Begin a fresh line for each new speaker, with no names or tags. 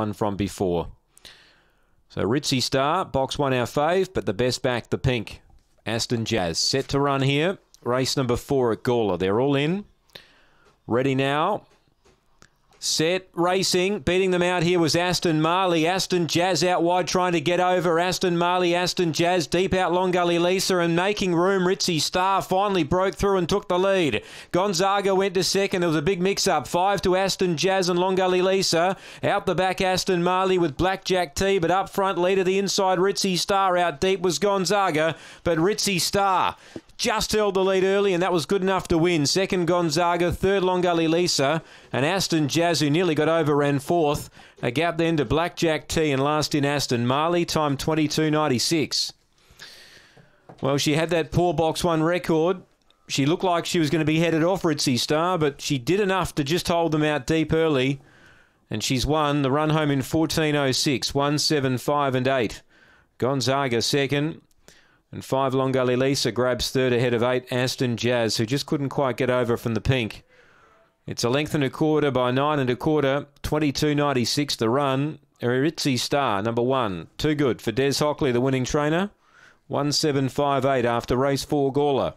one from before. So Ritzy Star, box one our fave, but the best back, the pink. Aston Jazz, set to run here. Race number four at Gawler. They're all in. Ready now. Set racing, beating them out here was Aston Marley. Aston Jazz out wide trying to get over. Aston Marley, Aston Jazz deep out Long Gully Lisa and making room. Ritzy Star finally broke through and took the lead. Gonzaga went to second. There was a big mix up. Five to Aston Jazz and Long Gully Lisa. Out the back, Aston Marley with Blackjack T, but up front, leader the inside. Ritzy Star out deep was Gonzaga, but Ritzy Star just held the lead early, and that was good enough to win. Second, Gonzaga. Third, Long Gully Lisa. And Aston Jazz, who nearly got over, ran fourth. A gap then to Blackjack T, and last in Aston Marley, time 22.96. Well, she had that poor box one record. She looked like she was going to be headed off Ritzy Star, but she did enough to just hold them out deep early. And she's won the run home in 14.06, 1, 7, 5, and 8. Gonzaga second. And five Long Gully Lisa grabs third ahead of eight Aston Jazz, who just couldn't quite get over from the pink. It's a length and a quarter by nine and a quarter, 22.96 the run. Eritzi Star, number one. Too good for Des Hockley, the winning trainer. 1758 after race four Gawler.